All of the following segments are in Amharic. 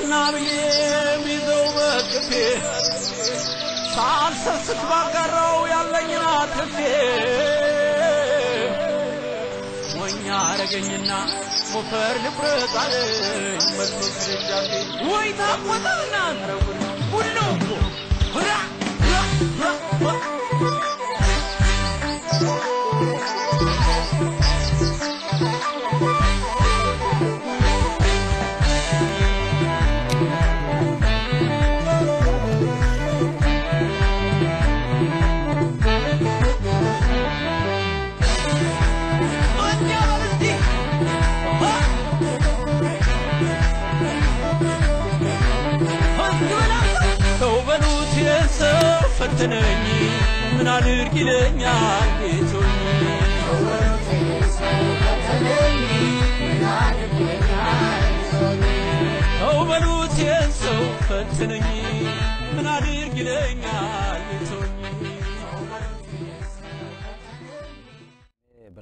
ብዬ ቢዘው በቅፌ ሳልሰስት ባጋራው ያለኝን አትፌ ሞኛ አረገኝና ሞፈር ልቁረጥ አለኝ መጥቶ ወይ ታቆጣና ሁሉ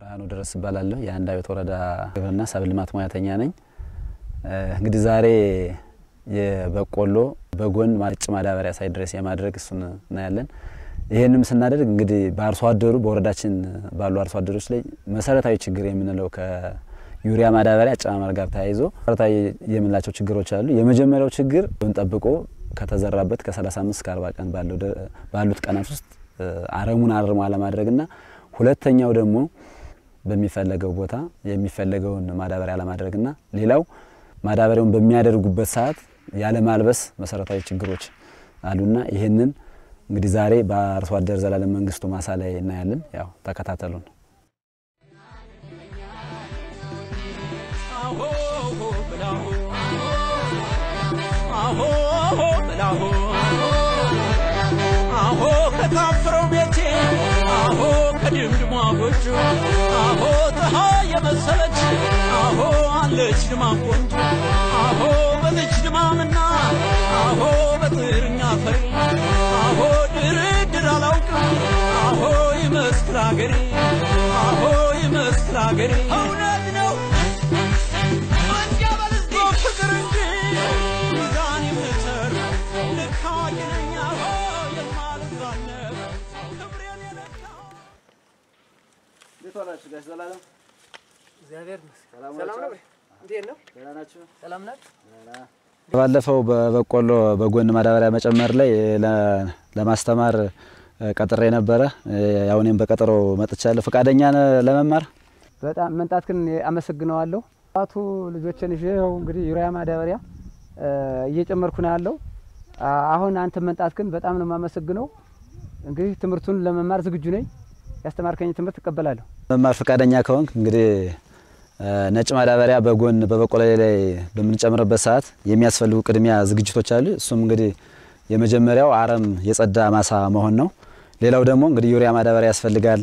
ብርሃኑ ድረስ እባላለሁ። የአንድ አቤት ወረዳ ግብርና ሰብል ልማት ሙያተኛ ነኝ። እንግዲህ ዛሬ የበቆሎ በጎን ነጭ ማዳበሪያ ሳይድረስ የማድረግ እሱን እናያለን። ይህንም ስናደርግ እንግዲህ በአርሶ አደሩ በወረዳችን ባሉ አርሶ አደሮች ላይ መሰረታዊ ችግር የምንለው ከዩሪያ ማዳበሪያ አጨማመር ጋር ተያይዞ መሰረታዊ የምንላቸው ችግሮች አሉ። የመጀመሪያው ችግር ጠብቆ ከተዘራበት ከ35 እስከ 40 ቀን ባሉት ቀናት ውስጥ አረሙን አርሞ አለማድረግና ሁለተኛው ደግሞ በሚፈለገው ቦታ የሚፈለገውን ማዳበሪያ አለማድረግና ሌላው ማዳበሪያውን በሚያደርጉበት ሰዓት ያለማልበስ መሰረታዊ ችግሮች አሉና ይህንን እንግዲህ ዛሬ በአርሶ አደር ዘላለም መንግስቱ ማሳ ላይ እናያለን። ያው ተከታተሉን። ከታፈረው ቤቴ አሆ ከድምድሟ ጎጆ አሆ ፀሐይ የመሰለች አሆ አለች ድማም ቆንጆ አሆ በልጅ ድማምና አሆ በጥርኛ ፈሪ አሆ ድርድር አላውቅም አሆ ይመስክር አገሬ አሆ ይመስክር አገሬ እውነት ዋላችሁ ጋሽ ዘላለም? እግዚአብሔር ይመስገን። ሰላም ሰላም ነው? እንዴት ነው? ደህና ናችሁ? ሰላም ናችሁ? ባለፈው በበቆሎ በጎን ማዳበሪያ መጨመር ላይ ለ- ለማስተማር ቀጥሬ ነበረ። ያው እኔም በቀጠሮ መጥቻለሁ። ፈቃደኛ ነህ ለመማር? በጣም መንጣትክን አመሰግነዋለሁ። አቱ ልጆችን ይዤ ይኸው እንግዲህ ዩሪያ ማዳበሪያ እየጨመርኩ ነው ያለው። አሁን አንተ መንጣትክን በጣም ነው የማመሰግነው። እንግዲህ ትምህርቱን ለመማር ዝግጁ ነኝ። ያስተማርከኝ ትምህርት እቀበላለሁ። መማር ፈቃደኛ ከሆንክ እንግዲህ ነጭ ማዳበሪያ በጎን በበቆሎ ላይ በምንጨምርበት ሰዓት የሚያስፈልጉ ቅድሚያ ዝግጅቶች አሉ። እሱም እንግዲህ የመጀመሪያው አረም የጸዳ ማሳ መሆን ነው። ሌላው ደግሞ እንግዲህ ዩሪያ ማዳበሪያ ያስፈልጋል፣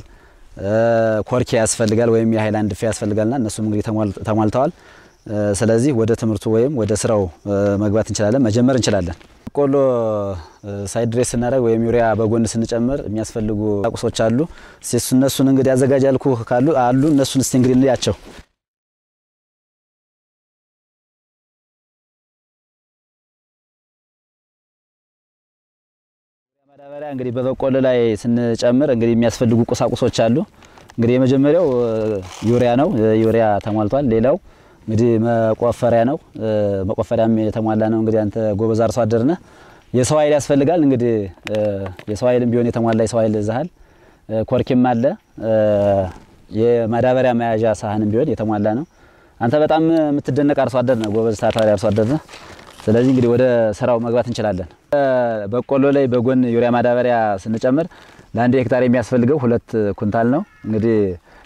ኮርኬ ያስፈልጋል ወይም የሀይላንድ ፌ ያስፈልጋልና እነሱም እንግዲህ ተሟል- ተሟልተዋል። ስለዚህ ወደ ትምህርቱ ወይም ወደ ስራው መግባት እንችላለን፣ መጀመር እንችላለን። በቆሎ side dress ስናደርግ ወይም ዩሪያ በጎን ስንጨምር የሚያስፈልጉ ቁሶች አሉ። እነሱን እንግዲህ ያዘጋጃልኩ ካሉ አሉ እነሱን እስቲ እንግዲህ እንያቸው። ማዳበሪያ እንግዲህ በበቆሎ ላይ ስንጨምር እንግዲህ የሚያስፈልጉ ቁሳቁሶች አሉ። እንግዲህ የመጀመሪያው ዩሪያ ነው። ዩሪያ ተሟልቷል። ሌላው እንግዲህ መቆፈሪያ ነው። መቆፈሪያም የተሟላ ነው። እንግዲህ አንተ ጎበዝ አርሶ አደር ነህ። የሰው ኃይል ያስፈልጋል። እንግዲህ የሰው ኃይልም ቢሆን የተሟላ የሰው ኃይል ይዘሃል። ኮርኪም አለ። የማዳበሪያ መያዣ ሳህንም ቢሆን የተሟላ ነው። አንተ በጣም የምትደነቅ አርሶ አደር ነህ። ጎበዝ ታታሪ አርሶ አደር ነህ። ስለዚህ እንግዲህ ወደ ስራው መግባት እንችላለን። በቆሎ ላይ በጎን ዩሪያ ማዳበሪያ ስንጨምር ለአንድ ሄክታር የሚያስፈልገው ሁለት ኩንታል ነው። እንግዲህ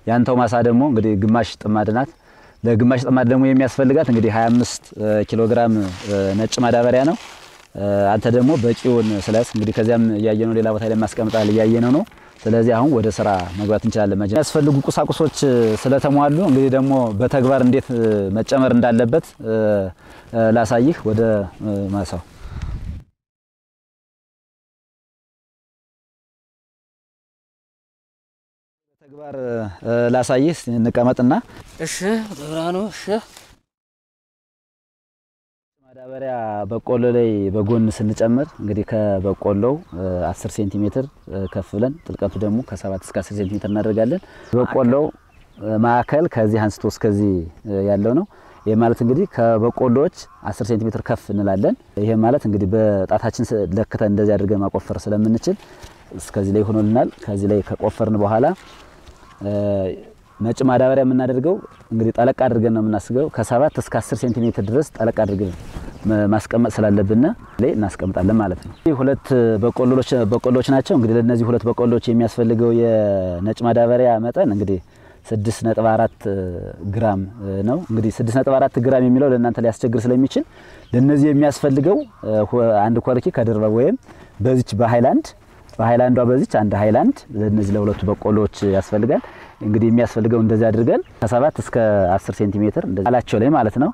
ያንተው ማሳ ደግሞ እንግዲህ ግማሽ ጥማድ ናት። ለግማሽ ጥማድ ደግሞ የሚያስፈልጋት እንግዲህ 25 ኪሎ ግራም ነጭ ማዳበሪያ ነው። አንተ ደግሞ በቂውን ስለስ እንግዲህ ከዚያም እያየነው ሌላ ቦታ ላይ ማስቀምጣል እያየነው ነው። ስለዚህ አሁን ወደ ስራ መግባት እንችላለን። መጀመሪያ የሚያስፈልጉ ቁሳቁሶች ስለተሟሉ እንግዲህ ደግሞ በተግባር እንዴት መጨመር እንዳለበት ላሳይህ ወደ ማሳው በተግባር ላሳይህ እንቀመጥና እሺ፣ በብርሃኑ እሺ። ማዳበሪያ በቆሎ ላይ በጎን ስንጨምር እንግዲህ ከበቆሎው 10 ሴንቲሜትር ከፍ ብለን ጥልቀቱ ደግሞ ከ7 እስከ 10 ሴንቲሜትር እናደርጋለን። በቆሎው ማዕከል ከዚህ አንስቶ እስከዚህ ያለው ነው። ይህ ማለት እንግዲህ ከበቆሎዎች 10 ሴንቲሜትር ከፍ እንላለን። ይሄ ማለት እንግዲህ በጣታችን ለክተን እንደዚህ አድርገን ማቆፈር ስለምንችል እስከዚህ ላይ ሆኖልናል። ከዚህ ላይ ከቆፈርን በኋላ ነጭ ማዳበሪያ የምናደርገው እንግዲህ ጠለቅ አድርገን ነው የምናስገው። ከ7 እስከ 10 ሴንቲሜትር ድረስ ጠለቅ አድርገን ማስቀመጥ ስላለብን ላይ እናስቀምጣለን ማለት ነው። ሁለት በቆሎች ናቸው። እንግዲህ ለነዚህ ሁለት በቆሎች የሚያስፈልገው የነጭ ማዳበሪያ መጠን እንግዲህ 6.4 ግራም ነው። እንግዲህ 6.4 ግራም የሚለው ለእናንተ ሊያስቸግር ስለሚችል ለነዚህ የሚያስፈልገው አንድ ኮርኪ ከድርበ ወይም በዚች በሃይላንድ በሃይላንዷ በዚች አንድ ሃይላንድ ለነዚህ ለሁለቱ በቆሎች ያስፈልጋል። እንግዲህ የሚያስፈልገው እንደዚህ አድርገን ከ7 እስከ 10 ሴንቲሜትር እንደዚህ አላቸው ላይ ማለት ነው።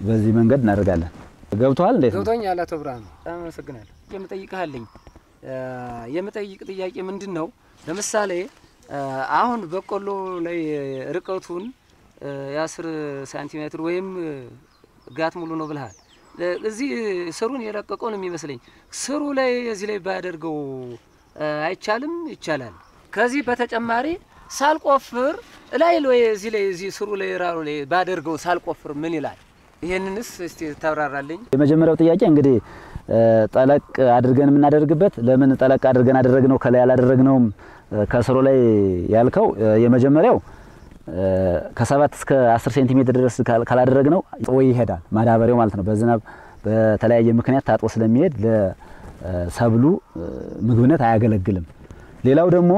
በዚህ መንገድ እናደርጋለን። ገብቷል? እንዴት? ገብቶኛል። አቶ ብርሃኑ በጣም አመሰግናለሁ። የምጠይቅሃለኝ የምጠይቅ ጥያቄ ምንድን ነው? ለምሳሌ አሁን በቆሎ ላይ ርቀቱን የአስር ሳንቲሜትር ወይም ጋት ሙሉ ነው ብልሃል። እዚህ ስሩን የለቀቀው ነው የሚመስለኝ። ስሩ ላይ እዚህ ላይ ባያደርገው አይቻልም? ይቻላል። ከዚህ በተጨማሪ ሳልቆፍር ላይ ወይ እዚህ ላይ እዚህ ስሩ ላይ ራሩ ላይ ባደርገው ሳልቆፍር ምን ይላል? ይሄንንስ እስቲ ታብራራልኝ። የመጀመሪያው ጥያቄ እንግዲህ ጠለቅ አድርገን የምናደርግበት ለምን ጠለቅ አድርገን አደረግነው ከላይ ያላደረግነውም ከስሩ ላይ ያልከው የመጀመሪያው ከሰባት እስከ አስር ሴንቲሜትር ድረስ ካላደረግነው ወይ ይሄዳል ማዳበሪያው ማለት ነው። በዝናብ በተለያየ ምክንያት ታጥቦ ስለሚሄድ ለሰብሉ ምግብነት አያገለግልም። ሌላው ደግሞ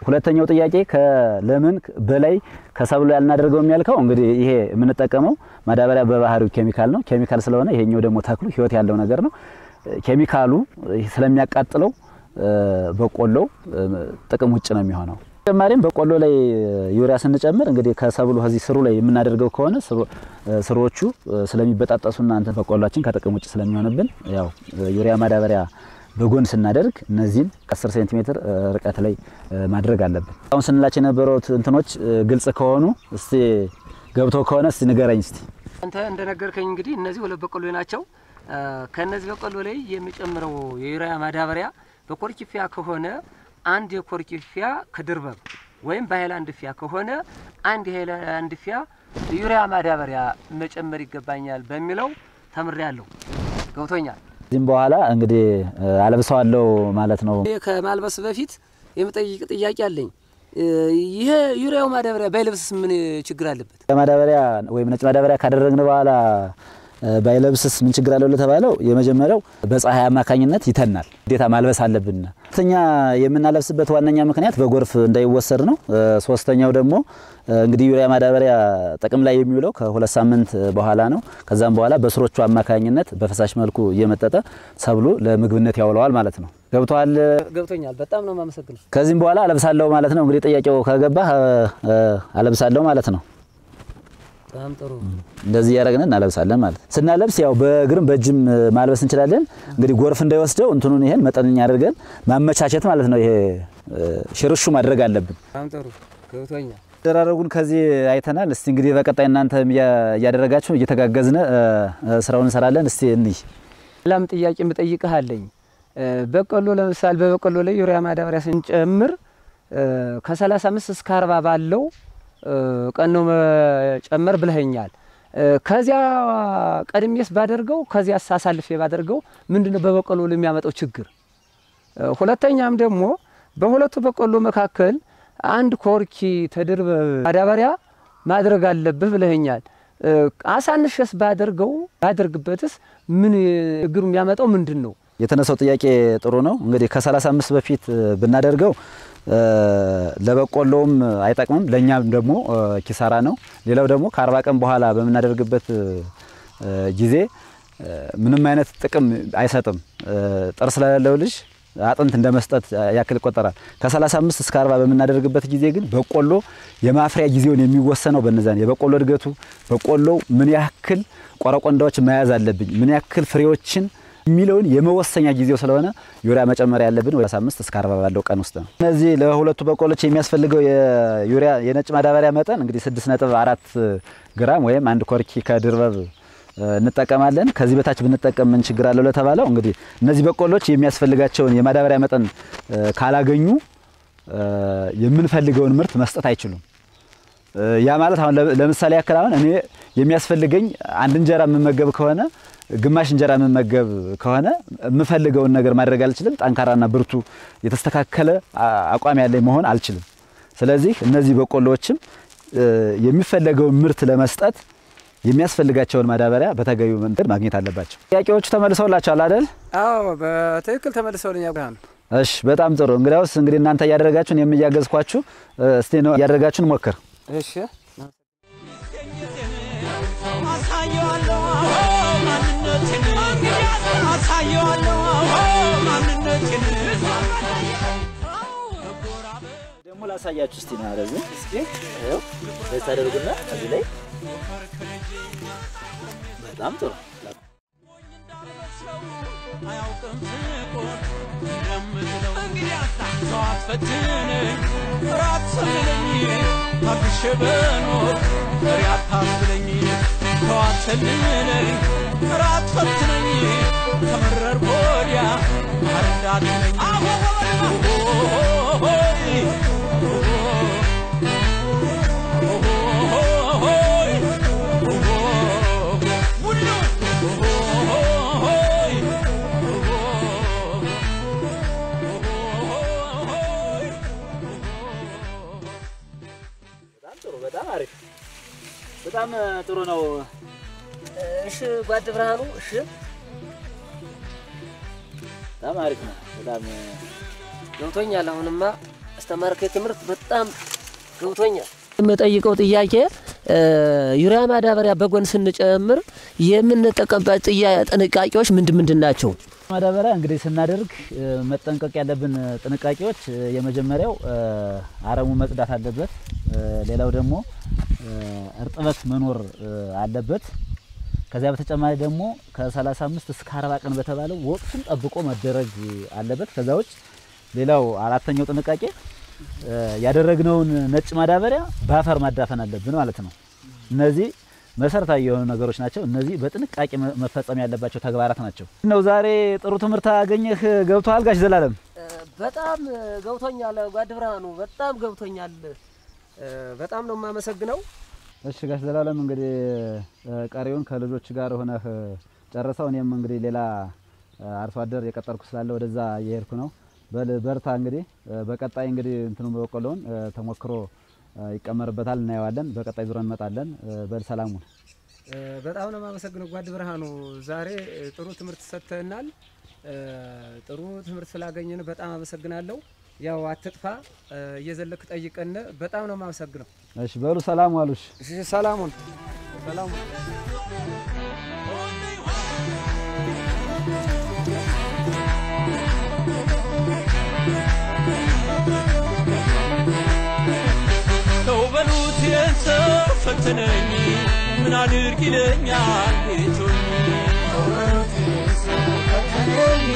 ሁለተኛው ጥያቄ ከለምን በላይ ከሰብሉ የማናደርገው የሚያልከው እንግዲህ ይሄ የምንጠቀመው ማዳበሪያ በባህሪው ኬሚካል ነው። ኬሚካል ስለሆነ ይሄኛው ደግሞ ተክሉ ህይወት ያለው ነገር ነው። ኬሚካሉ ስለሚያቃጥለው በቆሎው ጥቅም ውጭ ነው የሚሆነው። ተጨማሪም በቆሎ ላይ ዩሪያ ስንጨምር እንግዲህ ከሰብሉ ከዚህ ስሩ ላይ የምናደርገው ከሆነ ስሮቹ ስለሚበጣጠሱና አንተ በቆሏችን ከጥቅም ውጭ ስለሚሆንብን ያው ዩሪያ ማዳበሪያ በጎን ስናደርግ እነዚህን 10 ሴንቲሜትር ርቀት ላይ ማድረግ አለብን። አሁን ስንላቸው የነበሩት እንትኖች ግልጽ ከሆኑ እስቲ ገብቶ ከሆነ እስቲ ንገረኝ እስቲ። አንተ እንደነገርከኝ እንግዲህ እነዚህ ሁለት በቆሎ ናቸው። ከነዚህ በቆሎ ላይ የሚጨምረው የዩሪያ ማዳበሪያ በኮርኪፊያ ከሆነ አንድ የኮርኪፊያ ከድርበብ ወይም በሃይላንድ ፊያ ከሆነ አንድ የሃይላንድ ፊያ ዩሪያ ማዳበሪያ መጨመር ይገባኛል በሚለው ተምሬያለሁ። ገብቶኛል። እዚህም በኋላ እንግዲህ አለብሰዋለሁ ማለት ነው። ከማልበስ በፊት የምጠይቅ ጥያቄ አለኝ። ይሄ ዩሪያው ማዳበሪያ ባይለብስስ ምን ችግር አለበት? ማዳበሪያ ወይም ነጭ ማዳበሪያ ካደረግን በኋላ ባይለብስስ ምን ችግር አለው ለተባለው የመጀመሪያው በፀሐይ አማካኝነት ይተናል፣ ግዴታ ማልበስ አለብን። ሁለተኛ የምናለብስበት ዋነኛ ምክንያት በጎርፍ እንዳይወሰድ ነው። ሶስተኛው ደግሞ እንግዲህ ዩሪያ ማዳበሪያ ጥቅም ላይ የሚውለው ከሁለት ሳምንት በኋላ ነው። ከዛም በኋላ በስሮቹ አማካኝነት በፈሳሽ መልኩ እየመጠጠ ሰብሉ ለምግብነት ያውለዋል ማለት ነው። ገብቷል? ገብቶኛል። በጣም ነው የማመሰግነው። ከዚህም በኋላ አለብሳለሁ ማለት ነው። እንግዲህ ጥያቄው ከገባህ አለብሳለሁ ማለት ነው። እንደዚህ እያደረግን እናለብሳለን ማለት ስናለብስ ያው በእግርም በእጅም ማልበስ እንችላለን። እንግዲህ ጎርፍ እንዳይወስደው እንትኑን ይሄን መጠነኛ አድርገን ማመቻቸት ማለት ነው። ይሄ ሽርሹ ማድረግ አለብን። በጣም ጥሩ ገብቶኛል። አደራረጉን ከዚህ አይተናል። እስቲ እንግዲህ በቀጣይ እናንተ እያደረጋችሁ እየተጋገዝነ ስራውን እንሰራለን። እስቲ እንይ። ሌላም ጥያቄ የምጠይቅህ አለኝ። በቆሎ ለምሳሌ በበቆሎ ላይ ዩሪያ ማዳበሪያ ስንጨምር ከ35 እስከ 40 ባለው ነው መጨመር ብለኸኛል። ከዚያ ቀድሜስ ባደርገው ከዚያ አሳልፌ ባደርገው ምንድነው በበቆሎ ላይ የሚያመጣው ችግር? ሁለተኛም ደግሞ በሁለቱ በቆሎ መካከል አንድ ኮርኪ ተድርበ ማዳበሪያ ማድረግ አለብህ ብለኸኛል። አሳንሸስ ባደርገው ባደርግበትስ ምን ችግሩ የሚያመጣው ምንድን ነው? የተነሳው ጥያቄ ጥሩ ነው። እንግዲህ ከ35 በፊት ብናደርገው ለበቆሎውም አይጠቅምም፣ ለእኛም ደግሞ ኪሳራ ነው። ሌላው ደግሞ ከአርባ ቀን በኋላ በምናደርግበት ጊዜ ምንም አይነት ጥቅም አይሰጥም። ጥርስ ስለሌለው ልጅ አጥንት እንደ መስጠት ያክል ይቆጠራል። ከ35 እስከ 40 በምናደርግበት ጊዜ ግን በቆሎ የማፍሪያ ጊዜውን የሚወሰነው በነዛን የበቆሎ እድገቱ በቆሎው ምን ያክል ቆረቆንዳዎች መያዝ አለብኝ ምን ያክል ፍሬዎችን የሚለውን የመወሰኛ ጊዜው ስለሆነ ዩሪያ መጨመር ያለብን ወደ 5 እስከ 40 ባለው ቀን ውስጥ ነው። እነዚህ ለሁለቱ በቆሎች የሚያስፈልገው የዩሪያ የነጭ ማዳበሪያ መጠን እንግዲህ 6.4 ግራም ወይም አንድ ኮርኪ ከድርበብ እንጠቀማለን። ከዚህ በታች ብንጠቀም ምን ችግር አለው ለተባለው እንግዲህ እነዚህ በቆሎች የሚያስፈልጋቸውን የማዳበሪያ መጠን ካላገኙ የምንፈልገውን ምርት መስጠት አይችሉም። ያ ማለት አሁን ለምሳሌ ያክል አሁን እኔ የሚያስፈልገኝ አንድ እንጀራ የምመገብ ከሆነ ግማሽ እንጀራ የምመገብ ከሆነ የምፈልገውን ነገር ማድረግ አልችልም። ጠንካራና ብርቱ የተስተካከለ አቋም ያለኝ መሆን አልችልም። ስለዚህ እነዚህ በቆሎዎችም የሚፈለገውን ምርት ለመስጠት የሚያስፈልጋቸውን ማዳበሪያ በተገቢው መንገድ ማግኘት አለባቸው። ጥያቄዎቹ ተመልሰውላቸዋል አይደል? አዎ በትክክል ተመልሰውልኛል እሺ፣ በጣም ጥሩ። እንግዲያውስ እንግዲህ እናንተ እያደረጋችሁን የምያገዝኳችሁ እስቲ ነው እያደረጋችሁን ሞክር። እሺ። ደግሞ ላሳያችሁ እስቲ ነው አረዝ እስኪ ታደርጉና እዚህ ላይ በጣም ጥሩ አያውቅም ፍቅር እንደምትለው ሰው አትፈትነኝ ራት ሰልለኝ ታግሼ በኖር ፍሬ አታስብለኝ ሰው አትሰልለኝ ራት ፈትነኝ ከመረር ወዲያ ማር እንዳትለኝ በጣም ጥሩ ነው። እሺ ጓድ ብርሃኑ፣ እሺ በጣም አሪፍ ነው። በጣም ገብቶኛል። አሁንማ አስተማርከኝ ትምህርት በጣም ገብቶኛል። የምጠይቀው ጥያቄ ዩሪያ ማዳበሪያ በጎን ስንጨምር የምንጠቀምበት ጥያ- ጥንቃቄዎች ምንድን ምንድን ናቸው? ማዳበሪያ እንግዲህ ስናደርግ መጠንቀቅ ያለብን ጥንቃቄዎች የመጀመሪያው አረሙ መጽዳት አለበት። ሌላው ደግሞ እርጥበት መኖር አለበት። ከዚያ በተጨማሪ ደግሞ ከ35 እስከ 40 ቀን በተባለው ወቅቱን ጠብቆ መደረግ አለበት። ከዛ ውጭ ሌላው አራተኛው ጥንቃቄ ያደረግነውን ነጭ ማዳበሪያ በአፈር ማዳፈን አለብን ማለት ነው። እነዚህ መሰረታዊ የሆኑ ነገሮች ናቸው። እነዚህ በጥንቃቄ መፈጸም ያለባቸው ተግባራት ናቸው። ነው ዛሬ ጥሩ ትምህርት አገኘህ ገብቶሃል ጋሽ ዘላለም? በጣም ገብቶኛል ጓድ ብርሃኑ፣ በጣም ገብቶኛል። በጣም ነው የማመሰግነው። እሺ ጋሽ ዘላለም እንግዲህ ቀሪውን ከልጆች ጋር ሆነህ ጨርሰው፣ እኔም እንግዲህ ሌላ አርሶ አደር የቀጠርኩ ስላለ ወደዛ እየሄድኩ ነው። በል በርታ። እንግዲህ በቀጣይ እንግዲህ እንትኑ በቆሎውን ተሞክሮ ይቀመርበታል፣ እናየዋለን። በቀጣይ ዙረን እንመጣለን። በል ሰላሙን በጣም ነው የማመሰግነው ጓድ ብርሃኑ። ዛሬ ጥሩ ትምህርት ሰጥተናል። ጥሩ ትምህርት ስላገኘን በጣም አመሰግናለሁ። ያው አትጥፋ፣ እየዘለክ ጠይቀን። በጣም ነው የማመሰግነው። እሺ በሉ ሰላም ዋሉሽ። እሺ ተው በሉት የሰው ፈተነኝ ምን አድርግ ይለኛል ቤቱኝ ተው በሉት የሰው ፈተነኝ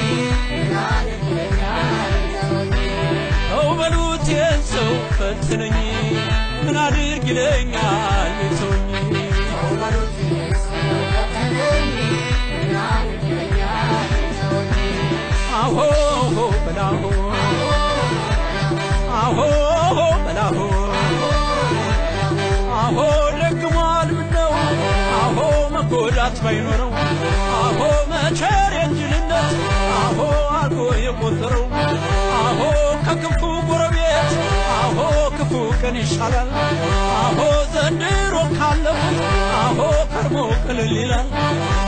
ምን አድርግ ይለኛል ቤቱኝ አሆ በላሆ አሆ በላሆ አሆ ደግሟል ምነው? አሆ መጎዳት ባይኖረው? አሆ መቸር የእንጅልነት? አሆ አልጎ የቆጠረው አሆ ከክፉ ጎረቤት አሆ ክፉ ቀን ይሻላል። አሆ ዘንድሮ ካለፉት አሆ ከርሞ ቅልል ይላል።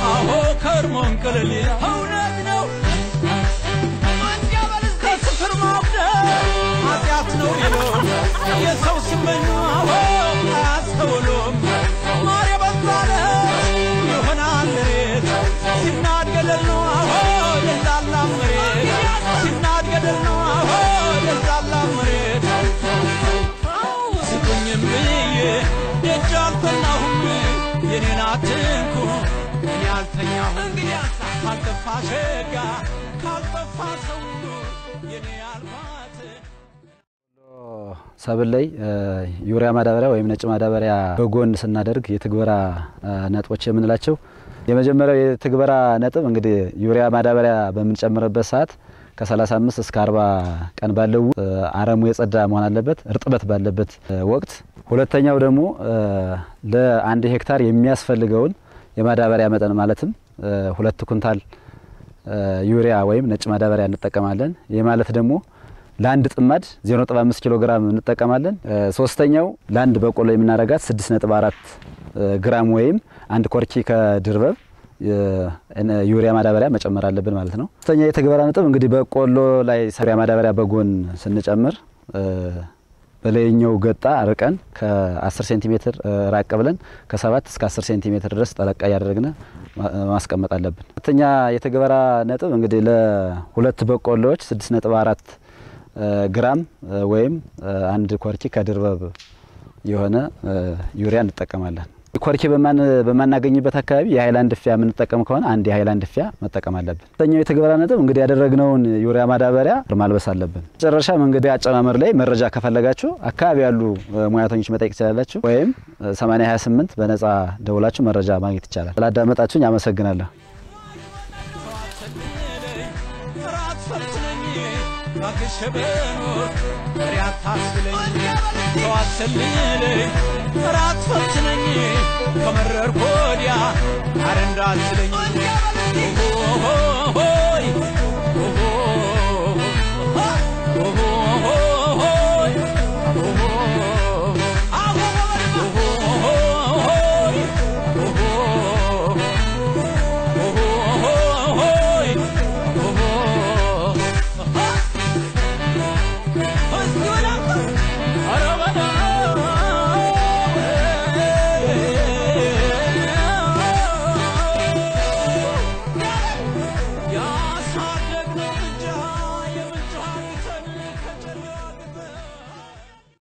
አሆ ከርሞን ቅልል ይላል። እውነት ነው። ከስፍር ማብደል ኃጢአት ነው ቢለው የሰው ሲመኙ አዎ አያስተውሉም። እኔ አልተኛሁም ካልጠፋ ሸጋ ካልጠፋ ሰው የኔ አልኳት ሰብል ላይ ዩሪያ ማዳበሪያ ወይም ነጭ ማዳበሪያ በጎን ስናደርግ የትግበራ ነጥቦች የምንላቸው የመጀመሪያው የትግበራ ነጥብ እንግዲህ ዩሪያ ማዳበሪያ በምንጨምርበት ሰዓት ከ35 እስከ 40 ቀን ባለው አረሙ የጸዳ መሆን አለበት፣ እርጥበት ባለበት ወቅት። ሁለተኛው ደግሞ ለአንድ ሄክታር የሚያስፈልገውን የማዳበሪያ መጠን ማለትም ሁለት ኩንታል ዩሪያ ወይም ነጭ ማዳበሪያ እንጠቀማለን። ይህ ማለት ደግሞ ለአንድ ጥማድ 0.5 ኪሎ ግራም እንጠቀማለን። ሶስተኛው ለአንድ በቆሎ የምናረጋት 6.4 እ፣ ግራም ወይም አንድ ኮርኪ ከድርበብ ዩሪያ ማዳበሪያ መጨመር አለብን ማለት ነው። ሶስተኛ የተግበራ ነጥብ እንግዲህ በቆሎ ላይ ዩሪያ ማዳበሪያ በጎን ስንጨምር በላይኛው ገጣ ርቀን ከ10 ሴንቲሜትር ራቅ ብለን ከ7 እስከ 10 ሴንቲሜትር ድረስ ጠለቃ እያደረግን ማስቀመጥ አለብን። ሁለተኛ የተግበራ ነጥብ እንግዲህ ለሁለት በቆሎዎች 6.4 እ፣ ግራም ወይም አንድ ኮርኪ ከድርበብ የሆነ ዩሪያ እንጠቀማለን። በማን በማናገኝበት አካባቢ የሀይላንድ እፊያ የምንጠቀም ከሆነ አንድ የሀይላንድ እፊያ መጠቀም አለብን። ሁለተኛው የተግበራ ነጥብ እንግዲህ ያደረግነውን ዩሪያ ማዳበሪያ ማልበስ አለብን። መጨረሻም እንግዲህ አጨማመር ላይ መረጃ ከፈለጋችሁ አካባቢ ያሉ ሙያተኞች መጠየቅ ትችላላችሁ፣ ወይም እ፣ 8028 በነጻ ደውላችሁ መረጃ ማግኘት ይቻላል። ስላዳመጣችሁኝ አመሰግናለሁ። ራት ሰው አትሰልለኝ ራት ፈትነኝ ከመረርኩ ወዲያ አረ እንዳትለኝ